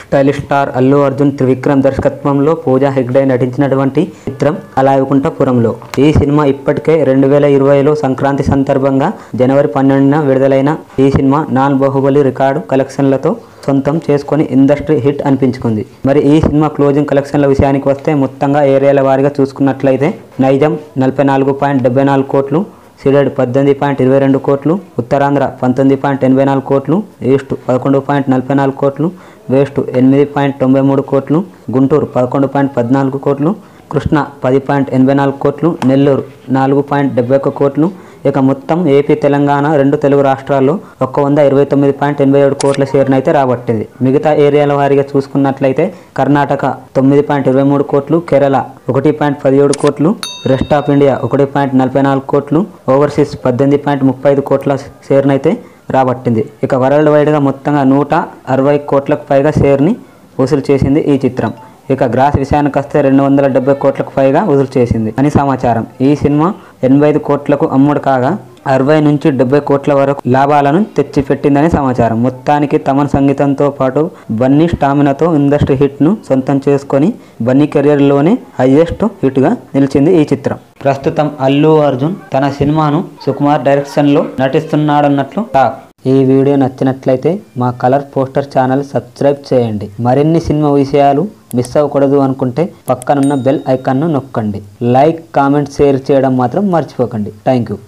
Stylish star Allu Arjun Trivikram దర్శకత్వంలో పూజా హెగ్డే నటించినటువంటి చిత్రం అలాయకుంఠపురంలో ఈ సినిమా ఇప్పటికే రెండు వేల ఇరవైలో సంక్రాంతి సందర్భంగా జనవరి పన్నెండున విడుదలైన ఈ సినిమా నాన్ బాహుబలి రికార్డు కలెక్షన్లతో సొంతం చేసుకొని ఇండస్ట్రీ హిట్ అనిపించుకుంది. మరి ఈ సినిమా క్లోజింగ్ కలెక్షన్ల విషయానికి వస్తే మొత్తంగా ఏరియాల వారీగా చూసుకున్నట్లయితే నైజం నలభై నాలుగు పాయింట్ డెబ్బై నాలుగు కోట్లు సిడెడ్ పద్దెనిమిది పాయింట్ ఇరవై రెండు కోట్లు ఉత్తరాంధ్ర పంతొమ్మిది పాయింట్ ఎనభై నాలుగు కోట్లు ఈస్ట్ పదకొండు పాయింట్ నలభై నాలుగు కోట్లు వేస్ట్ ఎనిమిది పాయింట్ తొంభై మూడు కోట్లు గుంటూరు పదకొండు పాయింట్ పద్నాలుగు కోట్లు కృష్ణ పది పాయింట్ ఎనభై నాలుగు కోట్లు నెల్లూరు నాలుగు పాయింట్ డెబ్బై ఒక్క కోట్లు ఇక మొత్తం ఏపీ తెలంగాణ రెండు తెలుగు రాష్ట్రాల్లో ఒక్క వంద ఇరవై తొమ్మిది పాయింట్ ఎనభై ఏడు కోట్ల షేర్ను అయితే రాబట్టింది. మిగతా ఏరియాల వారీగా చూసుకున్నట్లయితే కర్ణాటక తొమ్మిది పాయింట్ ఇరవై మూడు కోట్లు కేరళ ఒకటి పాయింట్ పదిహేడు కోట్లు రెస్ట్ ఆఫ్ ఇండియా ఒకటి పాయింట్ నలభై నాలుగు కోట్లు ఓవర్సీస్ పద్దెనిమిది పాయింట్ ముప్పై ఐదు కోట్ల షేర్ను అయితే రాబట్టింది. ఇక వరల్డ్ వైడ్గా మొత్తంగా నూట అరవై కోట్లకు పైగా షేర్ని వసూలు చేసింది ఈ చిత్రం. ఇక గ్రాస్ విషయానికి వస్తే రెండు వందల డెబ్బై కోట్లకు పైగా వసూలు చేసింది. అని సమాచారం. ఈ సినిమా ఎనభై ఐదు కోట్లకు అమ్ముడు కాగా అరవై నుంచి డెబ్బై కోట్ల వరకు లాభాలను తెచ్చిపెట్టిందని సమాచారం. మొత్తానికి తమన్ సంగీతంతో పాటు బన్నీ స్టామినాతో ఇండస్ట్రీ హిట్ను సొంతం చేసుకొని బన్నీ కెరియర్లోనే హైయెస్ట్ హిట్గా నిలిచింది ఈ చిత్రం. ప్రస్తుతం అల్లు అర్జున్ తన సినిమాను సుకుమార్ డైరెక్షన్లో నటిస్తున్నాడన్నట్లు టాక్. ఈ వీడియో నచ్చినట్లయితే మా కలర్ పోస్టర్ ఛానల్ సబ్స్క్రైబ్ చేయండి. మరిన్ని సినిమా విషయాలు మిస్ అవ్వకూడదు అనుకుంటే పక్కనున్న బెల్ ఐకాన్ను నొక్కండి. లైక్ కామెంట్ షేర్ చేయడం మాత్రం మర్చిపోకండి. Thank you